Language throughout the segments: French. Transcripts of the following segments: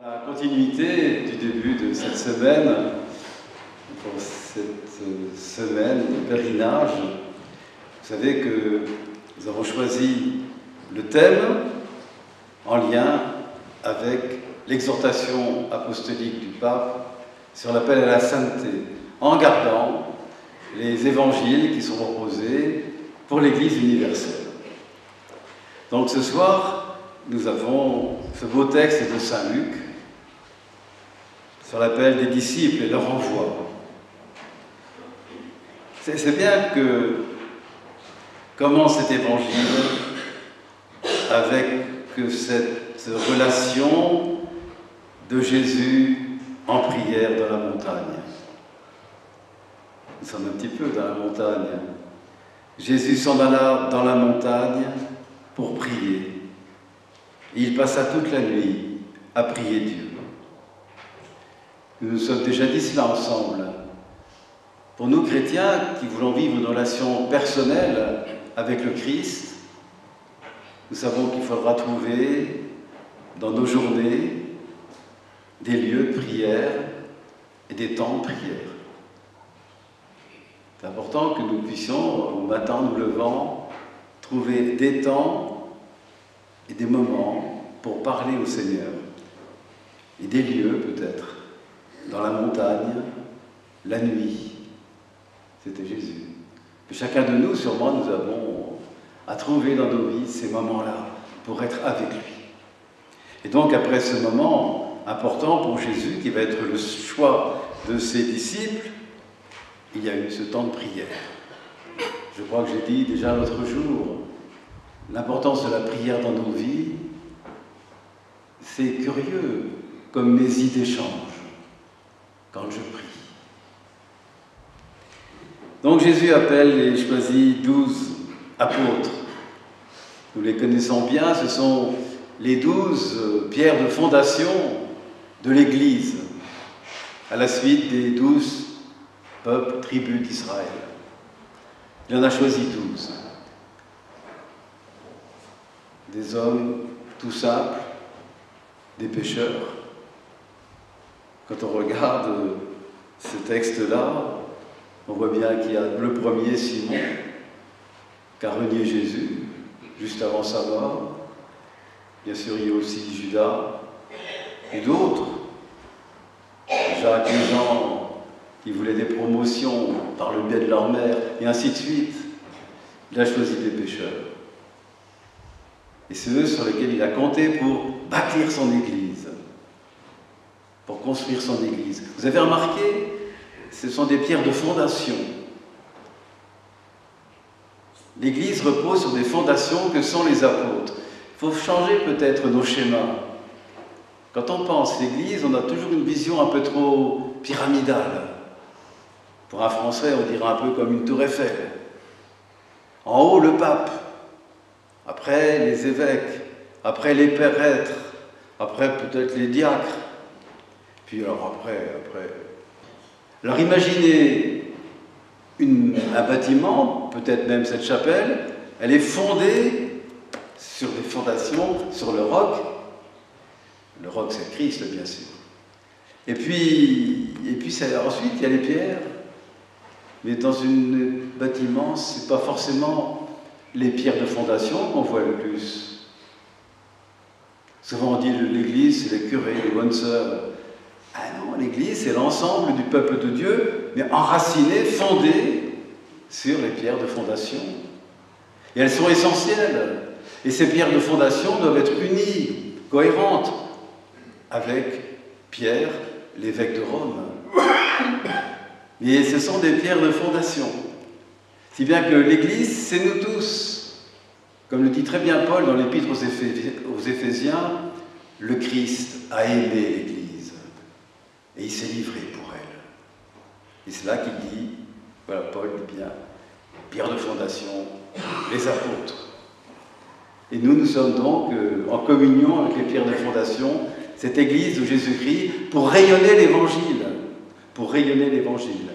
La continuité du début de cette semaine, pour cette semaine de pèlerinage, vous savez que nous avons choisi le thème en lien avec l'exhortation apostolique du pape sur l'appel à la sainteté, en gardant les évangiles qui sont proposés pour l'Église universelle. Donc ce soir, nous avons ce beau texte de Saint Luc sur l'appel des disciples et leur envoi. C'est bien que commence cet évangile avec cette relation de Jésus en prière dans la montagne. Nous sommes un petit peu dans la montagne. Jésus s'en alla dans la montagne pour prier. Il passa toute la nuit à prier Dieu. Nous nous sommes déjà dit cela ensemble. Pour nous chrétiens qui voulons vivre une relation personnelle avec le Christ, nous savons qu'il faudra trouver dans nos journées des lieux de prière et des temps de prière. C'est important que nous puissions, au matin nous levant, trouver des temps et des moments pour parler au Seigneur. Et des lieux peut-être dans la montagne, la nuit. C'était Jésus. Et chacun de nous, sûrement, nous avons à trouver dans nos vies ces moments-là pour être avec lui. Et donc, après ce moment important pour Jésus, qui va être le choix de ses disciples, il y a eu ce temps de prière. Je crois que j'ai dit déjà l'autre jour, l'importance de la prière dans nos vies, c'est curieux comme mes idées changent je prie. Donc Jésus appelle et choisit douze apôtres. Nous les connaissons bien, ce sont les douze pierres de fondation de l'Église, à la suite des douze peuples, tribus d'Israël. Il en a choisi douze. Des hommes tout simples, des pécheurs, quand on regarde ce texte-là, on voit bien qu'il y a le premier Simon, qui a renié Jésus juste avant sa mort. Bien sûr, il y a aussi Judas et d'autres. Jacques et Jean, qui voulaient des promotions par le biais de leur mère, et ainsi de suite. Il a choisi des pécheurs. Et c'est eux sur lesquels il a compté pour bâtir son Église pour construire son Église. Vous avez remarqué, ce sont des pierres de fondation. L'Église repose sur des fondations que sont les apôtres. Il faut changer peut-être nos schémas. Quand on pense l'Église, on a toujours une vision un peu trop pyramidale. Pour un Français, on dirait un peu comme une tour Eiffel. En haut, le pape. Après, les évêques. Après, les prêtres. Après, peut-être les diacres. Puis alors après, après. Alors imaginez un bâtiment, peut-être même cette chapelle, elle est fondée sur des fondations, sur le roc. Le roc, c'est Christ, bien sûr. Et puis, et puis ensuite, il y a les pierres. Mais dans un bâtiment, ce n'est pas forcément les pierres de fondation qu'on voit le plus. Souvent on dit l'église, c'est les curés, les bonnes sœurs. Ah non, l'Église, c'est l'ensemble du peuple de Dieu, mais enraciné, fondé sur les pierres de fondation. Et elles sont essentielles. Et ces pierres de fondation doivent être unies, cohérentes, avec Pierre, l'évêque de Rome. Et ce sont des pierres de fondation. Si bien que l'Église, c'est nous tous. Comme le dit très bien Paul dans l'Épître aux Éphésiens, le Christ a aimé l'Église et il s'est livré pour elle. Et c'est là qu'il dit, voilà, Paul dit bien, pierre de fondation, les apôtres. Et nous, nous sommes donc euh, en communion avec les pierres de fondation, cette église de Jésus-Christ, pour rayonner l'évangile, pour rayonner l'évangile,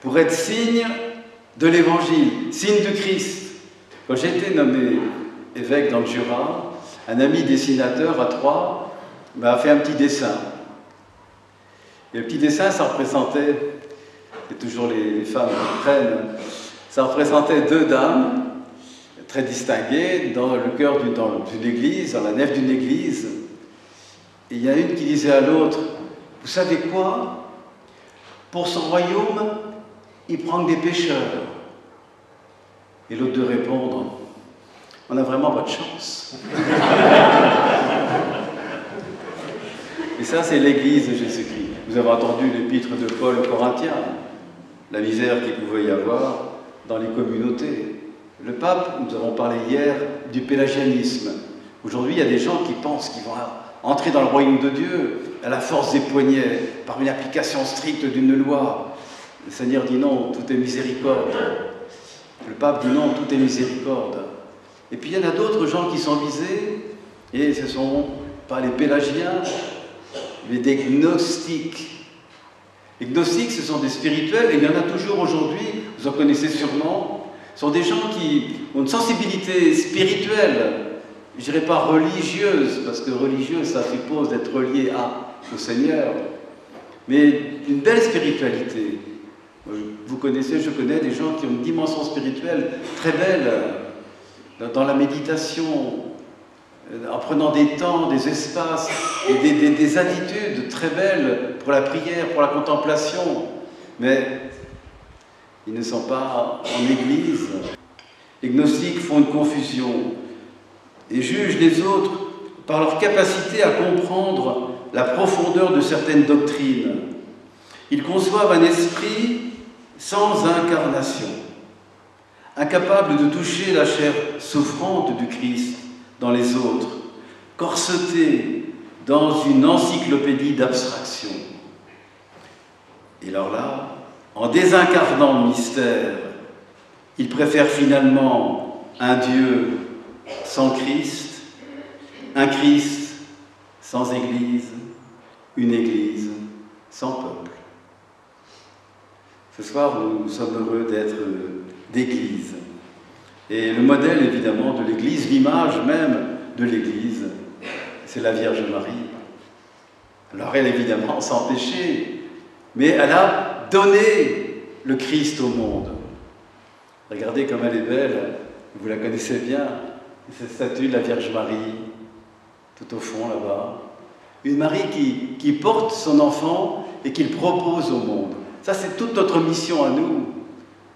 pour être signe de l'évangile, signe de Christ. Quand j'ai été nommé évêque dans le Jura, un ami dessinateur à Troyes m'a fait un petit dessin. Et le petit dessin, ça représentait, et toujours les, femmes qui prennent, ça représentait deux dames très distinguées dans le cœur d'une église, dans la nef d'une église. Et il y a une qui disait à l'autre, vous savez quoi? Pour son royaume, il prend des pécheurs. Et l'autre de répondre, on a vraiment votre chance. Et ça, c'est l'Église de Jésus-Christ. Vous avez entendu l'épître de Paul aux Corinthiens, la misère qu'il pouvait y avoir dans les communautés. Le pape, nous avons parlé hier du pélagianisme. Aujourd'hui, il y a des gens qui pensent qu'ils vont entrer dans le royaume de Dieu à la force des poignets, par une application stricte d'une loi. Le Seigneur dit non, tout est miséricorde. Le pape dit non, tout est miséricorde. Et puis il y en a d'autres gens qui sont visés, et ce ne sont pas les pélagiens, mais des gnostiques. Les gnostiques, ce sont des spirituels, et il y en a toujours aujourd'hui, vous en connaissez sûrement, ce sont des gens qui ont une sensibilité spirituelle, je dirais pas religieuse, parce que religieuse, ça suppose d'être relié à, au Seigneur, mais une belle spiritualité. Vous connaissez, je connais des gens qui ont une dimension spirituelle très belle, dans la méditation, en prenant des temps, des espaces et des, attitudes très belles pour la prière, pour la contemplation. Mais ils ne sont pas en église. Les gnostiques font une confusion et jugent les autres par leur capacité à comprendre la profondeur de certaines doctrines. Ils conçoivent un esprit sans incarnation, incapable de toucher la chair souffrante du Christ dans les autres, corseté dans une encyclopédie d'abstraction. Et alors là, en désincarnant le mystère, il préfère finalement un Dieu sans Christ, un Christ sans Église, une Église sans peuple. Ce soir, nous sommes heureux d'être d'Église. Et le modèle, évidemment, de l'Église, l'image même de l'Église, c'est la Vierge Marie. Alors elle, évidemment, sans péché, mais elle a donné le Christ au monde. Regardez comme elle est belle, vous la connaissez bien, cette statue de la Vierge Marie, tout au fond là-bas. Une Marie qui, qui porte son enfant et qu'il propose au monde. Ça, c'est toute notre mission à nous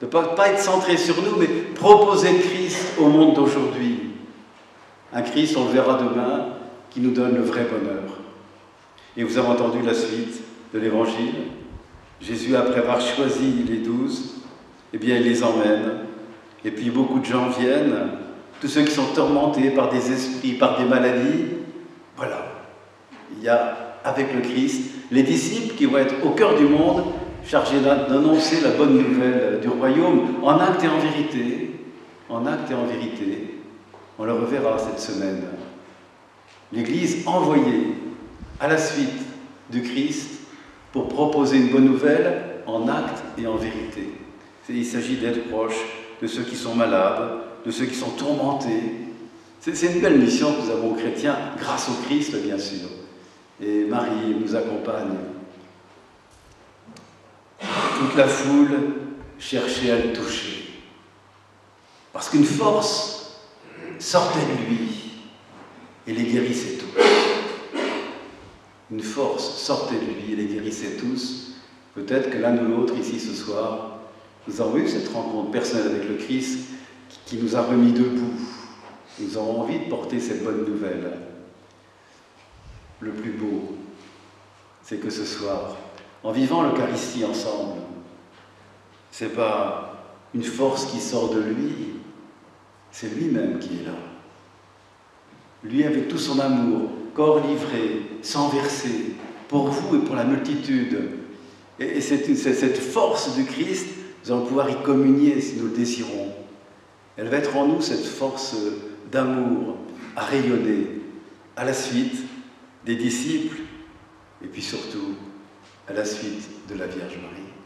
ne pas, être centré sur nous, mais proposer Christ au monde d'aujourd'hui. Un Christ, on le verra demain, qui nous donne le vrai bonheur. Et vous avez entendu la suite de l'Évangile. Jésus, après avoir choisi les douze, eh bien, il les emmène. Et puis beaucoup de gens viennent, tous ceux qui sont tourmentés par des esprits, par des maladies. Voilà. Il y a avec le Christ les disciples qui vont être au cœur du monde chargé d'annoncer la bonne nouvelle du royaume en acte et en vérité. En acte et en vérité. On le reverra cette semaine. L'Église envoyée à la suite du Christ pour proposer une bonne nouvelle en acte et en vérité. Il s'agit d'être proche de ceux qui sont malades, de ceux qui sont tourmentés. C'est une belle mission que nous avons chrétiens, grâce au Christ bien sûr. Et Marie nous accompagne toute la foule cherchait à le toucher. Parce qu'une force sortait de lui et les guérissait tous. Une force sortait de lui et les guérissait tous. Peut-être que l'un ou l'autre ici ce soir, nous avons eu cette rencontre personnelle avec le Christ qui nous a remis debout. Nous avons envie de porter cette bonne nouvelle. Le plus beau, c'est que ce soir, en vivant l'Eucharistie ensemble, c'est pas une force qui sort de lui, c'est lui-même qui est là. Lui avec tout son amour, corps livré, sans verser, pour vous et pour la multitude. Et, c'est cette force du Christ, nous allons pouvoir y communier si nous le désirons. Elle va être en nous cette force d'amour à rayonner à la suite des disciples et puis surtout à la suite de la Vierge Marie.